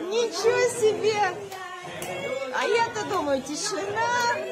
Ничего себе! А я-то думаю, тишина.